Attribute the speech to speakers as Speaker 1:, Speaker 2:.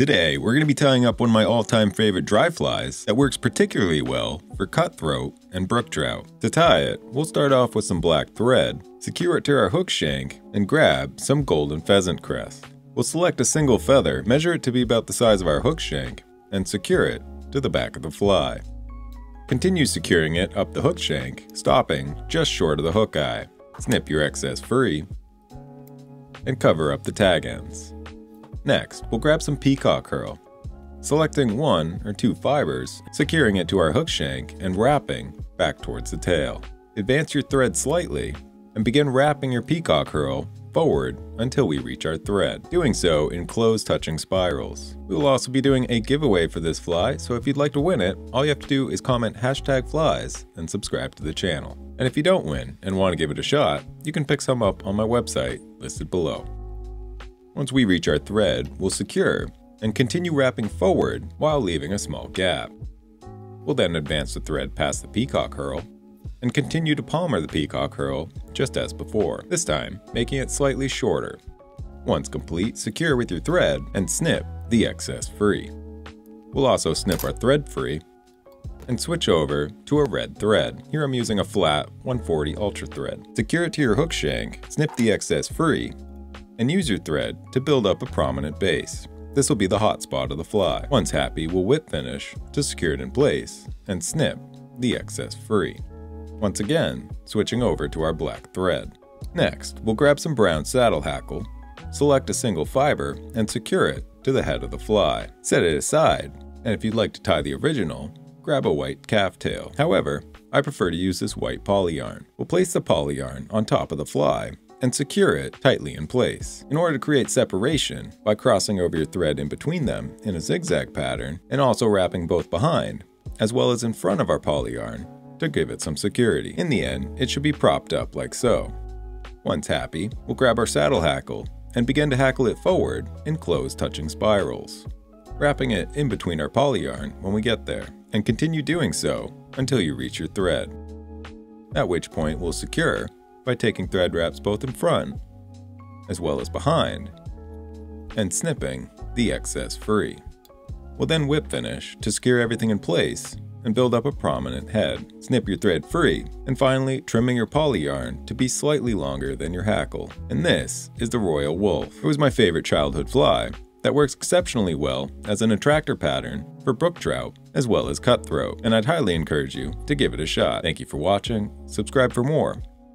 Speaker 1: Today, we're going to be tying up one of my all-time favorite dry flies that works particularly well for cutthroat and brook trout. To tie it, we'll start off with some black thread, secure it to our hook shank, and grab some golden pheasant crest. We'll select a single feather, measure it to be about the size of our hook shank, and secure it to the back of the fly. Continue securing it up the hook shank, stopping just short of the hook eye. Snip your excess free, and cover up the tag ends. Next, we'll grab some peacock herl. selecting one or two fibers, securing it to our hook shank and wrapping back towards the tail. Advance your thread slightly and begin wrapping your peacock herl forward until we reach our thread, doing so in close touching spirals. We will also be doing a giveaway for this fly, so if you'd like to win it, all you have to do is comment hashtag flies and subscribe to the channel. And if you don't win and want to give it a shot, you can pick some up on my website listed below. Once we reach our thread, we'll secure and continue wrapping forward while leaving a small gap. We'll then advance the thread past the peacock herl and continue to palmer the peacock herl just as before, this time making it slightly shorter. Once complete, secure with your thread and snip the excess free. We'll also snip our thread free and switch over to a red thread. Here I'm using a flat 140 Ultra thread. Secure it to your hook shank, snip the excess free, and use your thread to build up a prominent base. This will be the hot spot of the fly. Once happy, we'll whip finish to secure it in place and snip the excess free. Once again, switching over to our black thread. Next, we'll grab some brown saddle hackle, select a single fiber, and secure it to the head of the fly. Set it aside, and if you'd like to tie the original, grab a white calf tail. However, I prefer to use this white poly yarn. We'll place the poly yarn on top of the fly and secure it tightly in place. In order to create separation, by crossing over your thread in between them in a zigzag pattern, and also wrapping both behind, as well as in front of our poly yarn, to give it some security. In the end, it should be propped up like so. Once happy, we'll grab our saddle hackle and begin to hackle it forward in close touching spirals, wrapping it in between our poly yarn when we get there, and continue doing so until you reach your thread. At which point we'll secure by taking thread wraps both in front as well as behind and snipping the excess free. We'll then whip finish to secure everything in place and build up a prominent head. Snip your thread free, and finally trimming your poly yarn to be slightly longer than your hackle. And this is the Royal Wolf. It was my favorite childhood fly that works exceptionally well as an attractor pattern for brook trout as well as cutthroat, and I'd highly encourage you to give it a shot. Thank you for watching, subscribe for more,